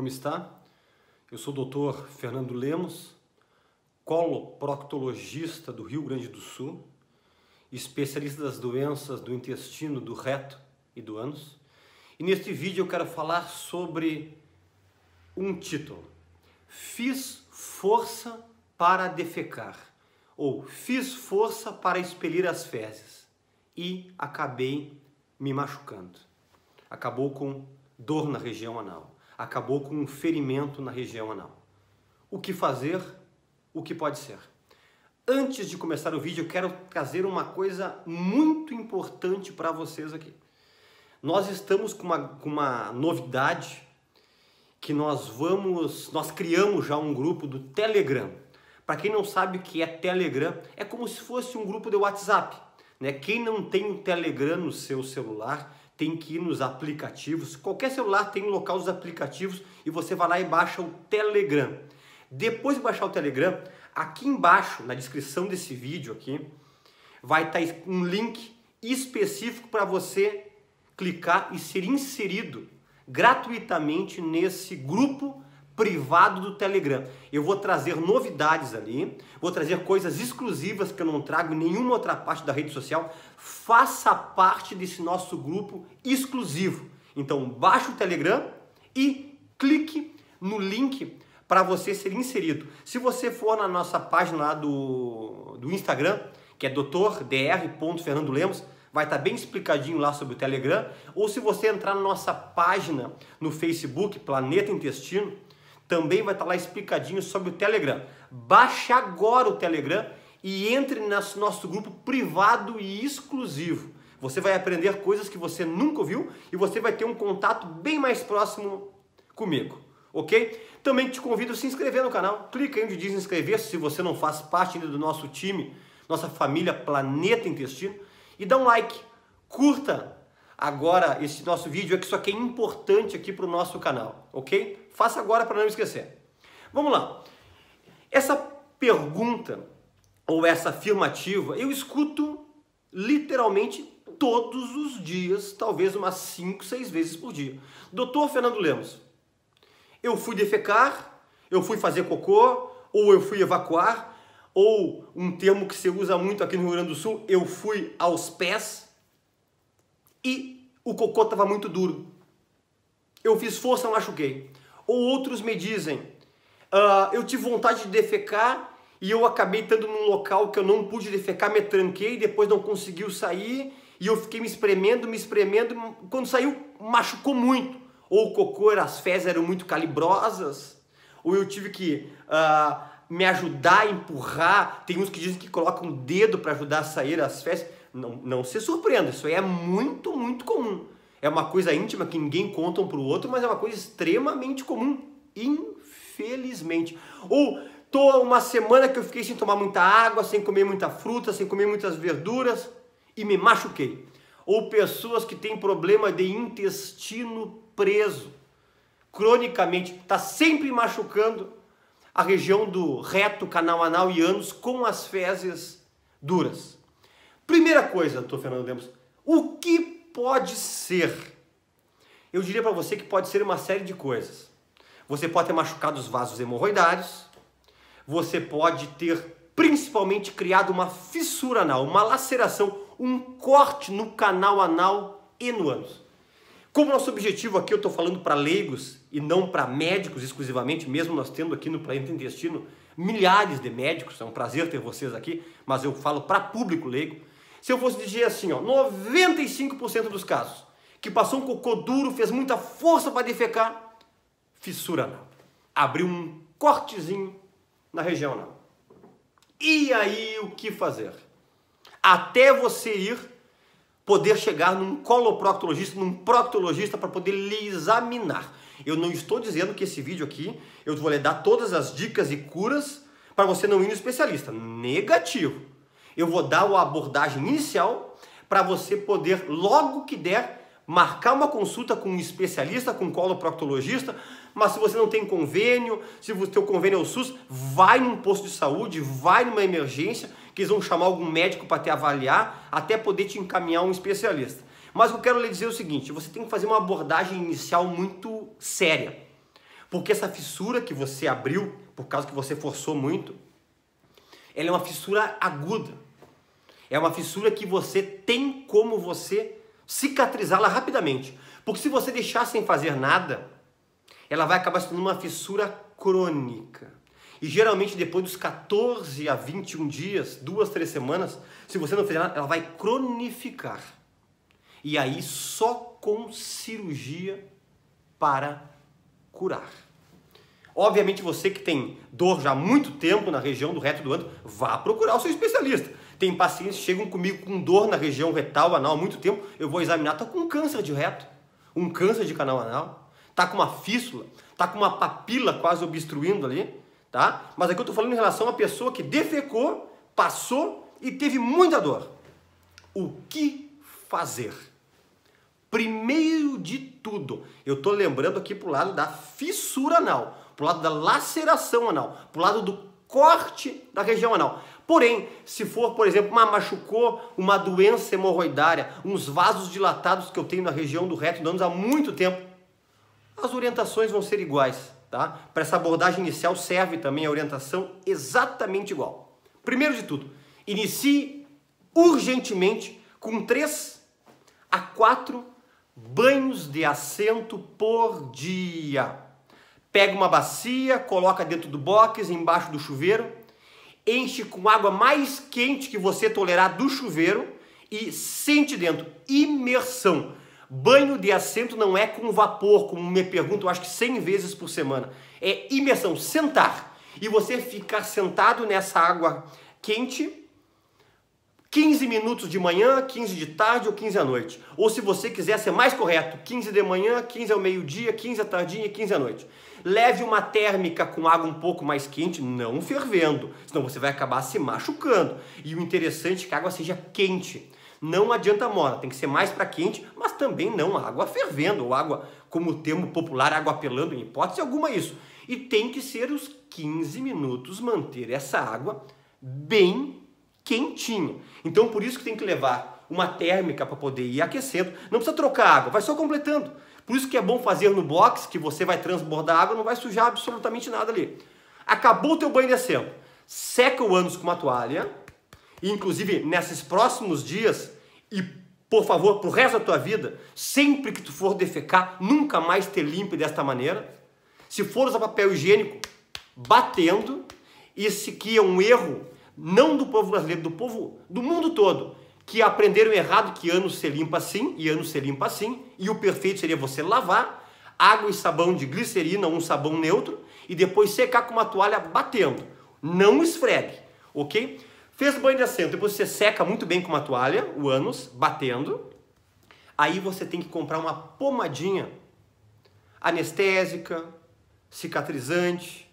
como está? Eu sou o doutor Fernando Lemos, coloproctologista do Rio Grande do Sul, especialista das doenças do intestino, do reto e do ânus. E neste vídeo eu quero falar sobre um título: Fiz força para defecar, ou fiz força para expelir as fezes e acabei me machucando. Acabou com dor na região anal, acabou com um ferimento na região anal. O que fazer? O que pode ser? Antes de começar o vídeo, eu quero trazer uma coisa muito importante para vocês aqui. Nós estamos com uma, com uma novidade que nós vamos, nós criamos já um grupo do Telegram. Para quem não sabe o que é Telegram, é como se fosse um grupo de WhatsApp. Né? Quem não tem o Telegram no seu celular, tem que ir nos aplicativos. Qualquer celular tem um local dos aplicativos e você vai lá e baixa o Telegram. Depois de baixar o Telegram, aqui embaixo, na descrição desse vídeo aqui, vai estar tá um link específico para você clicar e ser inserido gratuitamente nesse grupo privado do Telegram. Eu vou trazer novidades ali, vou trazer coisas exclusivas que eu não trago em nenhuma outra parte da rede social. Faça parte desse nosso grupo exclusivo. Então, baixe o Telegram e clique no link para você ser inserido. Se você for na nossa página lá do, do Instagram, que é dr.dr.fernando Lemos, vai estar tá bem explicadinho lá sobre o Telegram. Ou se você entrar na nossa página no Facebook, Planeta Intestino, também vai estar lá explicadinho sobre o Telegram. Baixe agora o Telegram e entre nesse nosso grupo privado e exclusivo. Você vai aprender coisas que você nunca viu e você vai ter um contato bem mais próximo comigo, ok? Também te convido a se inscrever no canal. Clica aí onde diz inscrever se você não faz parte ainda do nosso time, nossa família Planeta Intestino. E dá um like, curta agora esse nosso vídeo, é que isso aqui é importante aqui para o nosso canal, ok? Faça agora para não esquecer. Vamos lá. Essa pergunta ou essa afirmativa eu escuto literalmente todos os dias, talvez umas 5, 6 vezes por dia. Doutor Fernando Lemos, eu fui defecar, eu fui fazer cocô, ou eu fui evacuar, ou um termo que se usa muito aqui no Rio Grande do Sul, eu fui aos pés e o cocô estava muito duro. Eu fiz força, machuquei. Ou outros me dizem, uh, eu tive vontade de defecar e eu acabei estando num local que eu não pude defecar, me tranquei, depois não conseguiu sair e eu fiquei me espremendo, me espremendo. Quando saiu, machucou muito. Ou o cocô, as fezes eram muito calibrosas, ou eu tive que uh, me ajudar a empurrar. Tem uns que dizem que colocam um dedo para ajudar a sair as fezes. Não, não se surpreenda, isso aí é muito, muito comum. É uma coisa íntima que ninguém conta um para o outro, mas é uma coisa extremamente comum, infelizmente. Ou tô uma semana que eu fiquei sem tomar muita água, sem comer muita fruta, sem comer muitas verduras e me machuquei. Ou pessoas que têm problema de intestino preso, cronicamente, está sempre machucando a região do reto, canal anal e ânus com as fezes duras. Primeira coisa, doutor Fernando Lemos, o que pode ser? Eu diria para você que pode ser uma série de coisas. Você pode ter machucado os vasos hemorroidários, você pode ter principalmente criado uma fissura anal, uma laceração, um corte no canal anal e no ânus. Como nosso objetivo aqui, eu estou falando para leigos e não para médicos exclusivamente, mesmo nós tendo aqui no Planeta Intestino milhares de médicos, é um prazer ter vocês aqui, mas eu falo para público leigo. Se eu fosse dizer assim, ó, 95% dos casos que passou um cocô duro, fez muita força para defecar, fissura anal. Abriu um cortezinho na região anal. E aí o que fazer? Até você ir poder chegar num coloproctologista, num proctologista para poder lhe examinar. Eu não estou dizendo que esse vídeo aqui eu vou lhe dar todas as dicas e curas para você não ir no especialista. Negativo eu vou dar a abordagem inicial para você poder, logo que der, marcar uma consulta com um especialista, com um coloproctologista, mas se você não tem convênio, se o seu convênio é o SUS, vai num posto de saúde, vai numa emergência, que eles vão chamar algum médico para te avaliar, até poder te encaminhar um especialista. Mas eu quero lhe dizer é o seguinte, você tem que fazer uma abordagem inicial muito séria. Porque essa fissura que você abriu, por causa que você forçou muito, ela é uma fissura aguda. É uma fissura que você tem como você cicatrizá-la rapidamente. Porque se você deixar sem fazer nada, ela vai acabar se tornando uma fissura crônica. E geralmente depois dos 14 a 21 dias, duas, três semanas, se você não fizer nada, ela vai cronificar. E aí só com cirurgia para curar. Obviamente você que tem dor já há muito tempo na região do reto do ânus, vá procurar o seu especialista. Tem pacientes que chegam comigo com dor na região retal, anal há muito tempo, eu vou examinar, está com câncer de reto, um câncer de canal anal, está com uma fístula, está com uma papila quase obstruindo ali, tá? Mas aqui eu estou falando em relação a pessoa que defecou, passou e teve muita dor. O que fazer? Primeiro de tudo, eu estou lembrando aqui para o lado da fissura anal, para o lado da laceração anal, para o lado do corte da região anal. Porém, se for, por exemplo, uma machucou, uma doença hemorroidária, uns vasos dilatados que eu tenho na região do reto dando há muito tempo, as orientações vão ser iguais, tá? Para essa abordagem inicial serve também a orientação exatamente igual. Primeiro de tudo, inicie urgentemente com 3 a 4 banhos de assento por dia. Pega uma bacia, coloca dentro do box, embaixo do chuveiro, enche com água mais quente que você tolerar do chuveiro e sente dentro. Imersão. Banho de assento não é com vapor, como me perguntam, acho que 100 vezes por semana. É imersão, sentar. E você ficar sentado nessa água quente 15 minutos de manhã, 15 de tarde ou 15 à noite. Ou se você quiser ser mais correto, 15 de manhã, 15 ao meio-dia, 15 à tardinha e 15 à noite. Leve uma térmica com água um pouco mais quente, não fervendo, senão você vai acabar se machucando. E o interessante é que a água seja quente. Não adianta mora, tem que ser mais para quente, mas também não água fervendo, ou água, como o termo popular, água pelando, em hipótese alguma isso. E tem que ser os 15 minutos manter essa água bem quentinha. Então por isso que tem que levar uma térmica para poder ir aquecendo. Não precisa trocar água, vai só completando. Por isso que é bom fazer no box, que você vai transbordar água, não vai sujar absolutamente nada ali. Acabou o teu banho de assento. Seca o ânus com uma toalha. Inclusive nesses próximos dias e por favor, pro resto da tua vida, sempre que tu for defecar, nunca mais ter limpo desta maneira. Se for usar papel higiênico, batendo. Esse aqui é um erro não do povo brasileiro, do povo do mundo todo, que aprenderam errado que ano se limpa assim e ano se limpa assim, e o perfeito seria você lavar, água e sabão de glicerina, um sabão neutro, e depois secar com uma toalha batendo. Não esfregue, ok? Fez banho de assento, depois você seca muito bem com uma toalha, o ânus, batendo. Aí você tem que comprar uma pomadinha anestésica, cicatrizante.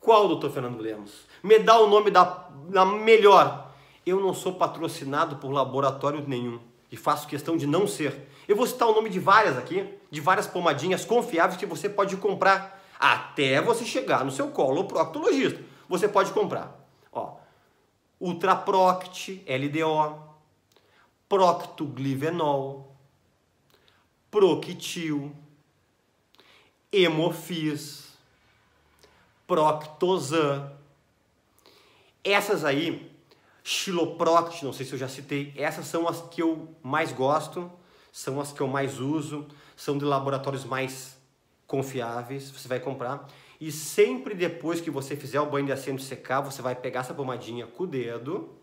Qual, doutor Fernando Lemos? Me dá o nome da, da melhor. Eu não sou patrocinado por laboratório nenhum e faço questão de não ser. Eu vou citar o nome de várias aqui, de várias pomadinhas confiáveis que você pode comprar até você chegar no seu colo proctologista. Você pode comprar. Ultraproct, LDO, Proctoglivenol, Proctil, Hemofis, Proctosan, essas aí, Xiloproct, não sei se eu já citei, essas são as que eu mais gosto, são as que eu mais uso, são de laboratórios mais confiáveis, você vai comprar. E sempre depois que você fizer o banho de assento secar, você vai pegar essa pomadinha com o dedo,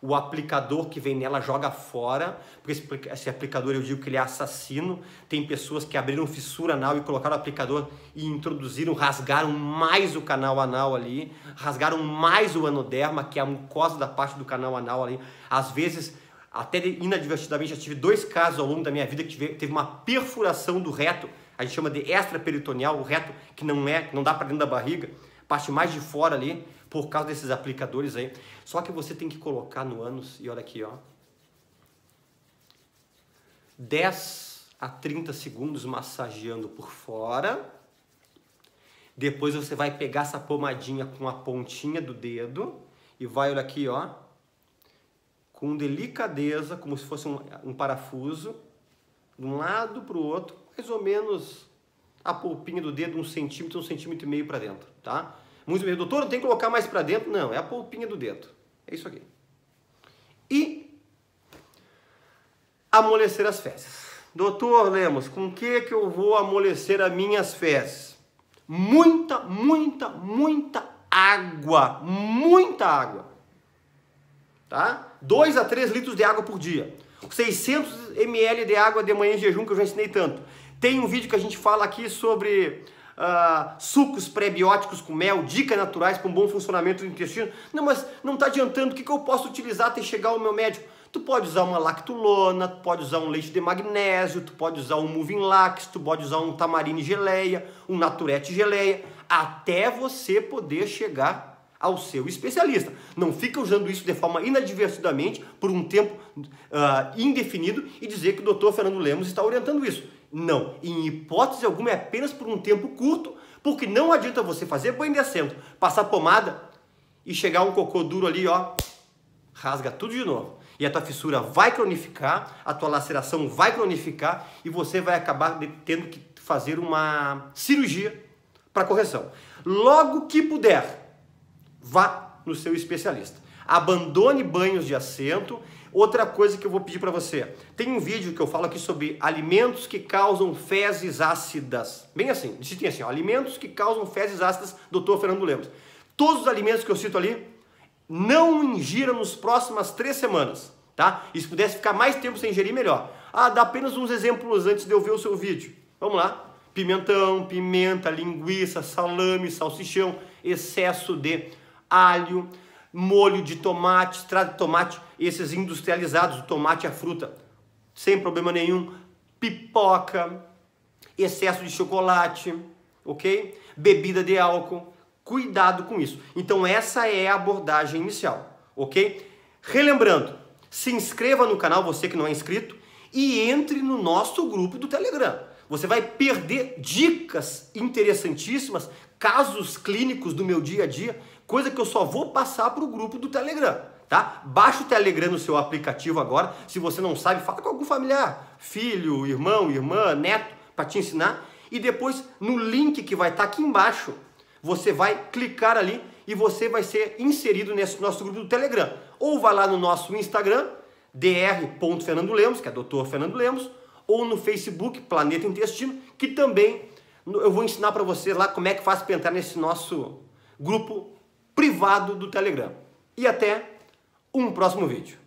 o aplicador que vem nela joga fora, porque esse, aplicador eu digo que ele é assassino. Tem pessoas que abriram fissura anal e colocaram o aplicador e introduziram, rasgaram mais o canal anal ali, rasgaram mais o anoderma, que é a mucosa da parte do canal anal ali. Às vezes, até inadvertidamente, já tive dois casos ao longo da minha vida que teve uma perfuração do reto, a gente chama de extraperitoneal, o reto que não é, não dá para dentro da barriga, parte mais de fora ali por causa desses aplicadores aí. Só que você tem que colocar no ânus, e olha aqui, ó. 10 a 30 segundos massageando por fora. Depois você vai pegar essa pomadinha com a pontinha do dedo e vai, olha aqui, ó, com delicadeza, como se fosse um, um parafuso, de um lado para o outro, mais ou menos a polpinha do dedo um centímetro, um centímetro e meio para dentro, tá? Muitos me doutor, não tem que colocar mais para dentro? Não, é a polpinha do dedo. É isso aqui. E amolecer as fezes. Doutor Lemos, com que que eu vou amolecer as minhas fezes? Muita, muita, muita água, muita água. Tá? 2 a 3 litros de água por dia. 600 ml de água de manhã em jejum, que eu já ensinei tanto. Tem um vídeo que a gente fala aqui sobre uh, sucos prebióticos com mel, dicas naturais para um bom funcionamento do intestino. Não, mas não está adiantando. O que, que eu posso utilizar até chegar ao meu médico? Tu pode usar uma lactulona, tu pode usar um leite de magnésio, tu pode usar um Moving Lax, tu pode usar um tamarine geleia, um naturete geleia, até você poder chegar ao seu especialista. Não fica usando isso de forma inadvertidamente por um tempo uh, indefinido e dizer que o doutor Fernando Lemos está orientando isso. Não, em hipótese alguma é apenas por um tempo curto, porque não adianta você fazer banho de assento, passar pomada e chegar um cocô duro ali, ó, rasga tudo de novo. E a tua fissura vai cronificar, a tua laceração vai cronificar e você vai acabar tendo que fazer uma cirurgia para correção. Logo que puder, vá no seu especialista. Abandone banhos de assento. Outra coisa que eu vou pedir para você, tem um vídeo que eu falo aqui sobre alimentos que causam fezes ácidas. Bem assim, tem assim, ó, alimentos que causam fezes ácidas, doutor Fernando Lemos. Todos os alimentos que eu cito ali, não ingira nos próximas três semanas, tá? E se pudesse ficar mais tempo sem ingerir, melhor. Ah, dá apenas uns exemplos antes de eu ver o seu vídeo. Vamos lá. Pimentão, pimenta, linguiça, salame, salsichão, excesso de alho, molho de tomate, extrato de tomate, esses industrializados, o tomate a fruta, sem problema nenhum, pipoca, excesso de chocolate, ok? Bebida de álcool, cuidado com isso. Então essa é a abordagem inicial, ok? Relembrando, se inscreva no canal, você que não é inscrito, e entre no nosso grupo do Telegram. Você vai perder dicas interessantíssimas, casos clínicos do meu dia a dia coisa que eu só vou passar para o grupo do Telegram, tá? Baixa o Telegram no seu aplicativo agora. Se você não sabe, fala com algum familiar, filho, irmão, irmã, neto, para te ensinar. E depois, no link que vai estar tá aqui embaixo, você vai clicar ali e você vai ser inserido nesse nosso grupo do Telegram. Ou vai lá no nosso Instagram, dr.fernandolemos, que é Dr. Fernando Lemos, ou no Facebook, Planeta Intestino, que também eu vou ensinar para você lá como é que faz para entrar nesse nosso grupo privado do Telegram. E até um próximo vídeo.